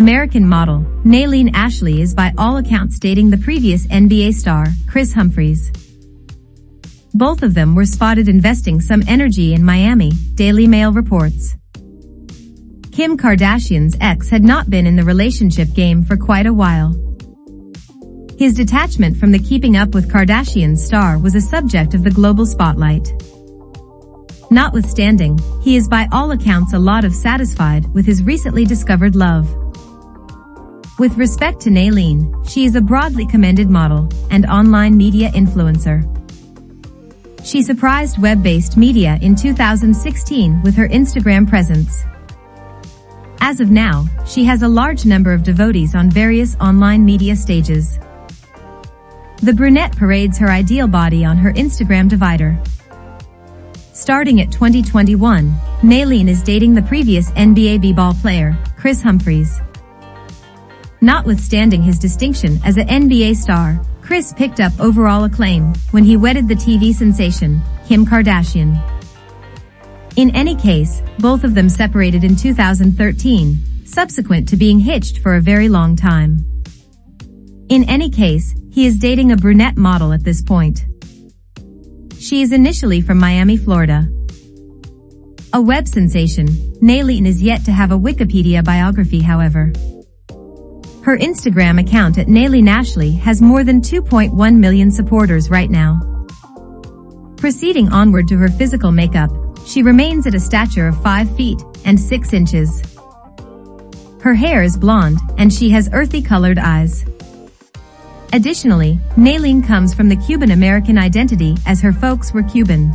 American model, Nayleen Ashley is by all accounts dating the previous NBA star, Kris Humphries. Both of them were spotted investing some energy in Miami, Daily Mail reports. Kim Kardashian's ex had not been in the relationship game for quite a while. His detachment from the Keeping Up with Kardashians star was a subject of the global spotlight. Notwithstanding, he is by all accounts a lot of satisfied with his recently discovered love. With respect to Nayleen, she is a broadly commended model and online media influencer. She surprised web-based media in 2016 with her Instagram presence. As of now, she has a large number of devotees on various online media stages. The brunette parades her ideal body on her Instagram divider. Starting at 2021, Nayleen is dating the previous NBA b-ball player, Kris Humphries. Notwithstanding his distinction as an NBA star, Kris picked up overall acclaim when he wedded the TV sensation, Kim Kardashian. In any case, both of them separated in 2013, subsequent to being hitched for a very long time. In any case, he is dating a brunette model at this point. She is initially from Miami, Florida. A web sensation, Nayleen is yet to have a Wikipedia biography however. Her Instagram account at Nayleen Ashley has more than 2.1 million supporters right now. Proceeding onward to her physical makeup, she remains at a stature of 5 feet and 6 inches. Her hair is blonde and she has earthy colored eyes. Additionally, Nayleen comes from the Cuban-American identity as her folks were Cuban.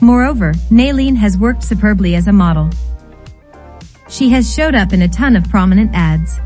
Moreover, Nayleen has worked superbly as a model. She has showed up in a ton of prominent ads.